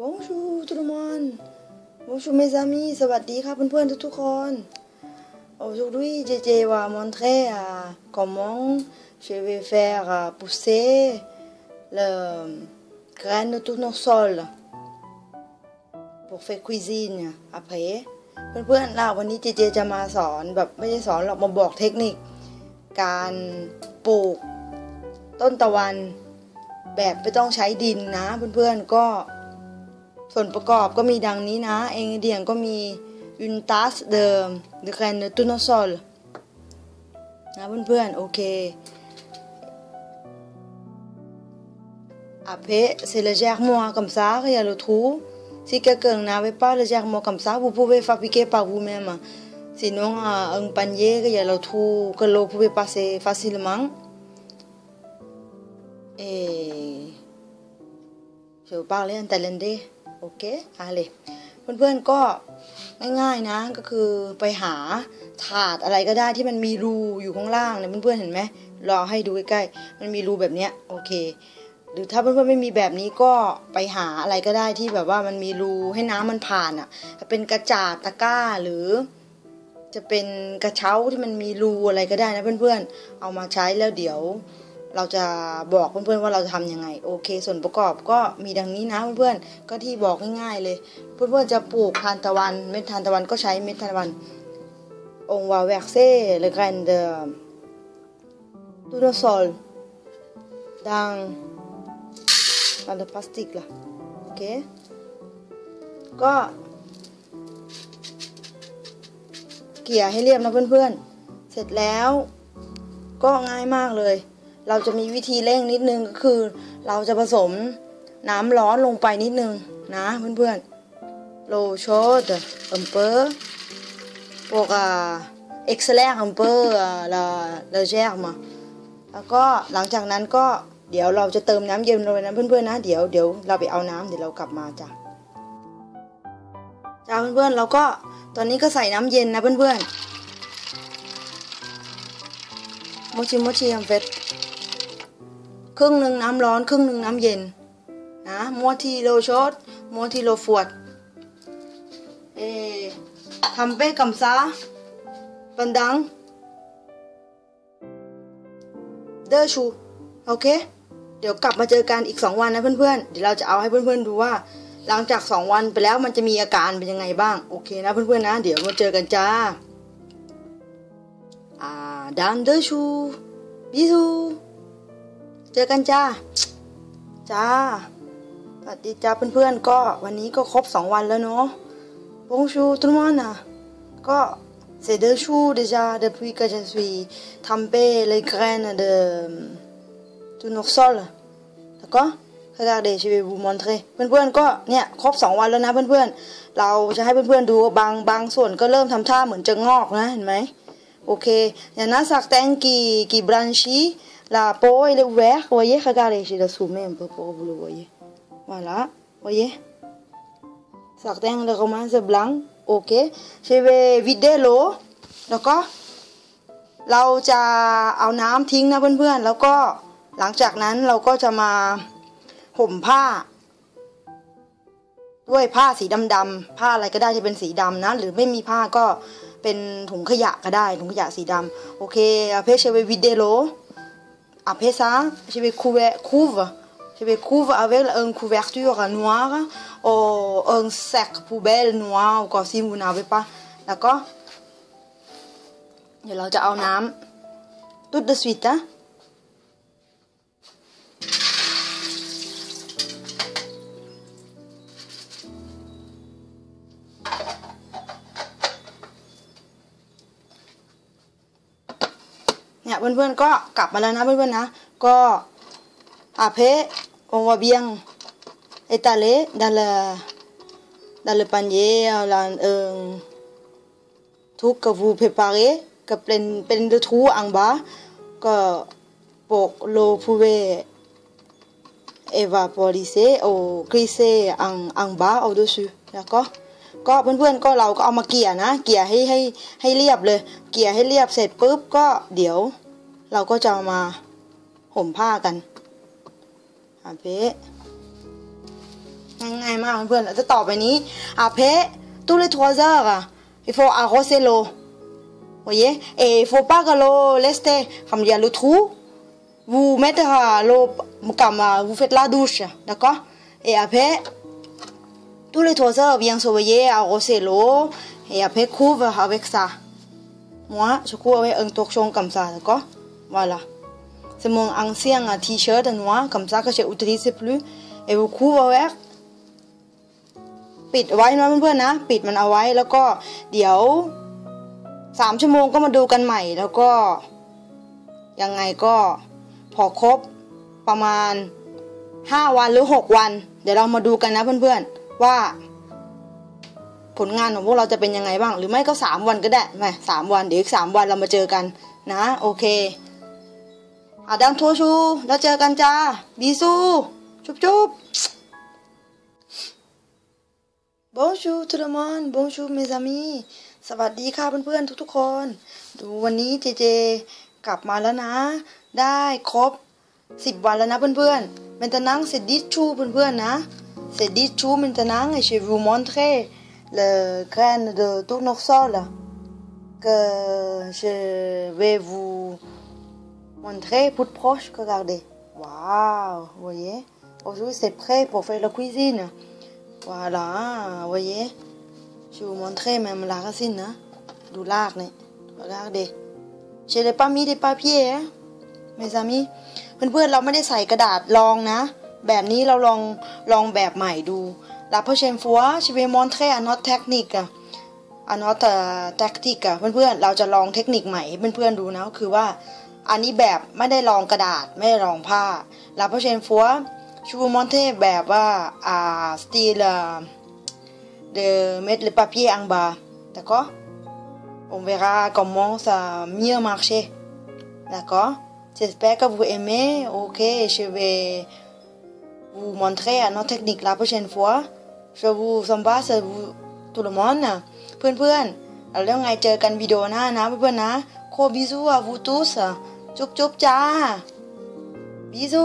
บองชูทุกอนบองชูเมซามีสวัสดีครับเพื่อนๆทุกๆคนโอ้จุดุยเจเจว่ามอนเทรอะ comment je vais faire pousser le grain de tournesol pour faire cuisine après เพื่อนๆเราวันนี้เจเจจะมาสอนแบบไม่ใช่สอนหรอกมาบอกเทคนิค การปลูกต้นตะวันแบบไม่ต้องใช้ดินนะเพื่อนๆก็ ส่วนประกอบก็มีดังนี้นะ เองเดียงก็มี une tasse de de graines de tournesol นะเพื่อนๆ โอเค Après, c'est légèrement comme ça, il y a le trou. Si quelqu'un n'avait pas légèrement comme ça, vous pouvez fabriquer par vous-même. Sinon, euh, un panier, il y a le trou que l'eau pouvait passer facilement. Et je vais parler en thaïlandais. โอเคอะเลยเพื่อนๆก็ง่ายๆนะก็คือไปหาถาดอะไรก็ได้ที่มันมีรูอยู่ข้างล่างเนี่ยเพื่อนๆเห็นไหมรอให้ดูใกล้ๆมันมีรูแบบเนี้ยโอเค หรือถ้าเพื่อนๆไม่มีแบบนี้ก็ไปหาอะไรก็ได้ที่แบบว่ามันมีรูให้น้ำมันผ่านอะ่ะจะเป็นกระจาดตะกร้าหรือ จะเป็นกระเช้าที่มันมีรูอะไรก็ได้นะเพื่อนๆ เอามาใช้แล้วเดี๋ยว เราจะบอกเพื่อนๆว่าเราจะทำยังไง โอเค ส่วนประกอบก็มีดังนี้นะเพื่อนๆก็ที่บอกง่ายๆเลย เพื่อนๆจะปลูกทานตะวัน เม็ดทานตะวันก็ใช้เม็ดทานตะวัน on va verser les graines de tournesol dans dans plastique là โอเคก็เกลี่ยให้เรียบนะเพื่อนๆ เสร็จแล้วก็ง่ายมากเลย เราจะมีวิธีเร่งนิดนึงก็คือ เราจะผสมน้ำร้อนลงไปนิดนึงนะเพื่อนๆ l'eau chaude un peu pour accélérer un peu la la germination แล้วก็หลังจากนั้นก็เดี๋ยวเราจะเติมน้ำเย็นลงไปนะเพื่อนๆนะเดี๋ยวเดี๋ยวเราไปเอาน้ำเดี๋ยวเรากลับมาจ้ะจ้าเพื่อนๆเราก็ตอนนี้ก็ใส่น้ำเย็นนะเพื่อนๆ moitié moitié en fait ครึ่งหนึ่งน้ำร้อน ครึ่งหนึ่งน้ำเย็นนะ moitié l'eau chaude moitié l'eau froide et tremper comme ça pendant deux jours โอเค เดี๋ยวกลับมาเจอกันอีกสองวันนะเพื่อนๆ เดี๋ยวเราจะเอาให้เพื่อนๆดูว่า หลังจากสองวันไปแล้วมันจะมีอาการเป็นยังไงบ้าง โอเคนะเพื่อนๆนะ เดี๋ยวมาเจอกันจ้า à dans deux jours bisous เจอกันจ้า จ้า สวัสดีจ้าเพื่อนๆ ก็วันนี้ก็ครบสองวันแล้วเนาะ Bonjour tout le monde ก็ c'est deux jours déjà depuis que je suis trempé les graines de tournesol แล้วก็ regardez je vais vous montrer เพื่อนๆก็เนี่ยครบสองวันแล้วนะเพื่อนๆ เราจะให้เพื่อนๆดูบางบางส่วนก็เริ่มทำท่าเหมือนจะงอกนะ เห็นไหมโอเค il y en a certains qui qui blanchissent La peau elle est ouverte, vous voyez, regardez, je vais zoomer un peu pour vous le voyez. Voilà, vous voyez. Certains le commencent blanc, ok. Je vais vider l'eau, แล้วก็เราจะเอาน้ำทิ้งนะเพื่อนๆ แล้วก็หลังจากนั้นเราก็จะมาห่มผ้า ด้วยผ้าสีดำๆผ้าอะไรก็ได้ที่เป็นสีดำนะ หรือไม่มีผ้าก็เป็นถุงขยะก็ได้ถุงขยะสีดำโอเคอาเพชเววิดเดโล Après ça, je vais couvrir, couvre, je vais couvre avec une couverture noire ou un sac poubelle noir ou quoi si vous n'avez pas. D'accord เดี๋ยวเราจะเอาน้ำ tout de suite นะ เนี่ย เพื่อนๆก็กลับมาแล้วนะเพื่อนๆนะ ก็อาเพองวเบียงเอตาเลดัลดัลปันเยลานเอิงทุกกบูเพปาเรกับเป็นเป็นดูทูอังบาก็ปกโลพูเวเอวาปอลิเซโอคริเซอังอังบาเอาดูชูแล้วก็ก็เพื่อนๆก็เราก็เอามาเกี่ยนะ เกี่ยให้ให้ให้เรียบเลย เกี่ยให้เรียบเสร็จปุ๊บก็เดี๋ยว เราก็จะมาห่มผ้ากันอาเป๊ง่ายๆมากเพื่อนๆเราจะต่อไปนี้ après tous les trois heures il faut arroser l'eau voyez et il faut pas que l'eau reste comme il y a le trou vous mettez l'eau comme vous faites la douche d'accord et après tous les trois heures bien surveiller arroser l'eau et après couvre avec ça moi je couvre avec un torchon comme ça d'accord voilà c'est mon ancien t-shirt noir comme ça que j'ai utilisé plus et vous couvre avec ปิดไว้นะเพื่อนๆนะ ปิดมันเอาไว้แล้วก็เดี๋ยวสามชั่วโมงก็มาดูกันใหม่ แล้วก็ ยังไงก็พอครบประมาณห้าวันหรือหกวัน เดี๋ยวเรามาดูกันนะเพื่อนๆว่า ผลงานของพวกเราจะเป็นยังไงบ้าง หรือไม่ก็สามวันก็ได้ไหมสามวันเดี๋ยวอีกสามวันเรามาเจอกันนะ โอเค อาดังโทชู แล้วเจอกันจ้า บีซู จุบจุบ Bonjour tout le monde Bonjour mes amis สวัสดีค่ะเพื่อนๆทุกๆคน ดูวันนี้เจเจกลับมาแล้วนะ ได้ครบ 10 วันแล้วนะเพื่อนๆมันตะนังเสร็จดิชูเพื่อนๆนะ เสร็จดิชูเป็นตะนังไอเชวูมอนเทร le crâne de tournesol que je vais vous montrer plus proche regardez waouh vous voyez aujourd'hui c'est prêt pour faire la cuisine voilà vous voyez je vais vous montrer même la racine hein. du l'arbre regardez je n'ai pas mis des papiers hein, mes amis เพื่อนๆเราไม่ได้ใส่กระดาษลองนะ แบบนี้เราลองลองแบบใหม่ดู La prochaine fois je vais montrer un autre technique un autre tactique เพื่อนๆเราจะลองเทคนิคใหม่ให้เพื่อนๆดูนะคือว่า อันนี้แบบไม่ได้ลองกระดาษไม่ได้ลองผ้า La prochaine fois je vais vous montrer แบบว่าอ่า style de mettre le papier en bas d'accord on verra comment ça mieux marcher d'accord j'espère que vous aimez ok je vais vous montrer une autre technique la prochaine fois je vous embrasse vous tout le monde เพื่อนๆเราเรื่องไงเจอกันวิดีโอหน้านะเพื่อนๆนะโคบิซูอะวูตุส จุ๊บจุ๊บจ้าบิซู